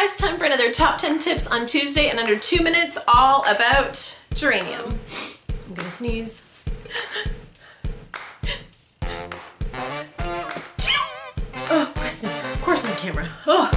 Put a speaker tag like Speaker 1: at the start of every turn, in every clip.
Speaker 1: guys, time for another top 10 tips on Tuesday in under two minutes, all about geranium. I'm gonna sneeze. Oh, bless me. Of course on camera. Oh.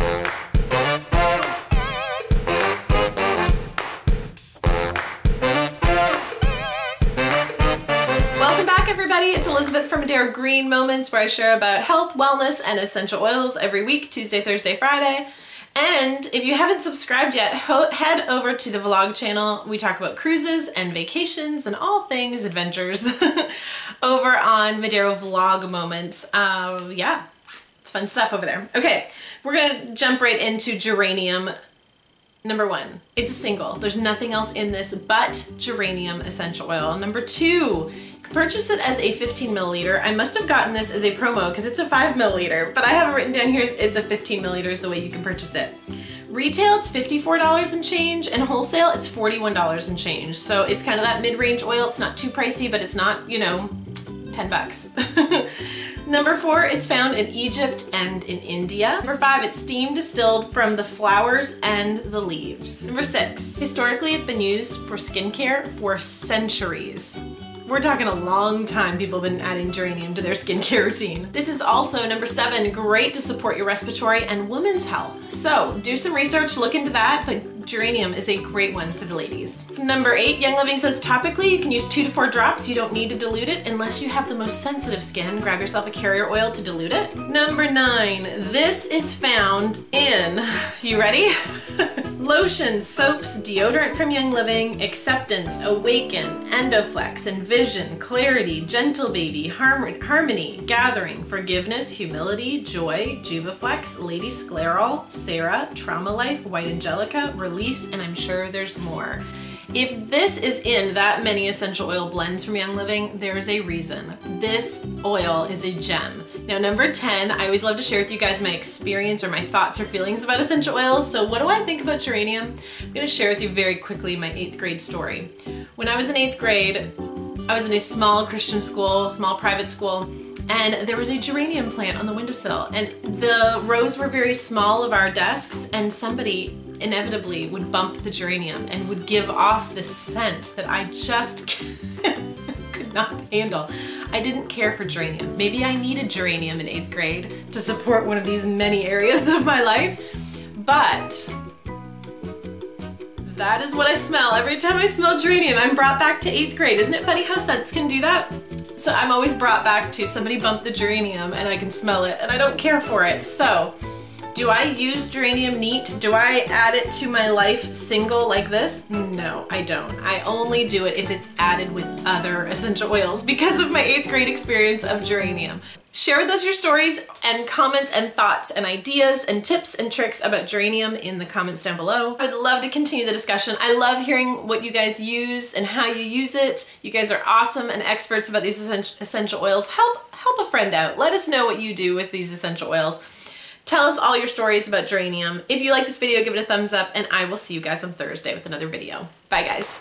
Speaker 1: Welcome back everybody. It's Elizabeth from Medero Green Moments where I share about health, wellness, and essential oils every week, Tuesday, Thursday, Friday. And if you haven't subscribed yet, head over to the vlog channel. We talk about cruises and vacations and all things adventures over on Medero Vlog Moments. Uh, yeah, it's fun stuff over there. Okay, we're gonna jump right into geranium Number one, it's a single. There's nothing else in this but geranium essential oil. Number two, you can purchase it as a 15 milliliter. I must have gotten this as a promo because it's a five milliliter, but I have it written down here, it's a 15 milliliters the way you can purchase it. Retail, it's $54 and change, and wholesale, it's $41 and change. So it's kind of that mid-range oil. It's not too pricey, but it's not, you know, 10 bucks. Number four, it's found in Egypt and in India. Number five, it's steam distilled from the flowers and the leaves. Number six, historically it's been used for skincare for centuries. We're talking a long time people have been adding geranium to their skincare routine. This is also, number seven, great to support your respiratory and women's health. So do some research, look into that, but geranium is a great one for the ladies. Number eight, Young Living says topically you can use two to four drops. You don't need to dilute it unless you have the most sensitive skin. Grab yourself a carrier oil to dilute it. Number nine, this is found in, you ready? Lotions, soaps, deodorant from Young Living, Acceptance, Awaken, Endoflex, Envision, Clarity, Gentle Baby, Harmony, Gathering, Forgiveness, Humility, Joy, Juvaflex, Lady Sclareol, SARA, Trauma Life, White Angelica, Release, and I'm sure there's more. If this is in that many essential oil blends from Young Living, there's a reason. This oil is a gem. Now number 10, I always love to share with you guys my experience or my thoughts or feelings about essential oils. So what do I think about geranium? I'm gonna share with you very quickly my eighth grade story. When I was in eighth grade, I was in a small Christian school, small private school, and there was a geranium plant on the windowsill and the rows were very small of our desks and somebody inevitably would bump the geranium and would give off the scent that I just could not handle. I didn't care for geranium. Maybe I needed geranium in eighth grade to support one of these many areas of my life, but that is what I smell. Every time I smell geranium, I'm brought back to eighth grade. Isn't it funny how scents can do that? So I'm always brought back to somebody bumped the geranium and I can smell it and I don't care for it. So do I use geranium neat? Do I add it to my life single like this? No, I don't. I only do it if it's added with other essential oils because of my eighth grade experience of geranium. Share with us your stories and comments and thoughts and ideas and tips and tricks about geranium in the comments down below. I would love to continue the discussion. I love hearing what you guys use and how you use it. You guys are awesome and experts about these essential oils. Help, help a friend out. Let us know what you do with these essential oils. Tell us all your stories about geranium. If you like this video, give it a thumbs up, and I will see you guys on Thursday with another video. Bye, guys.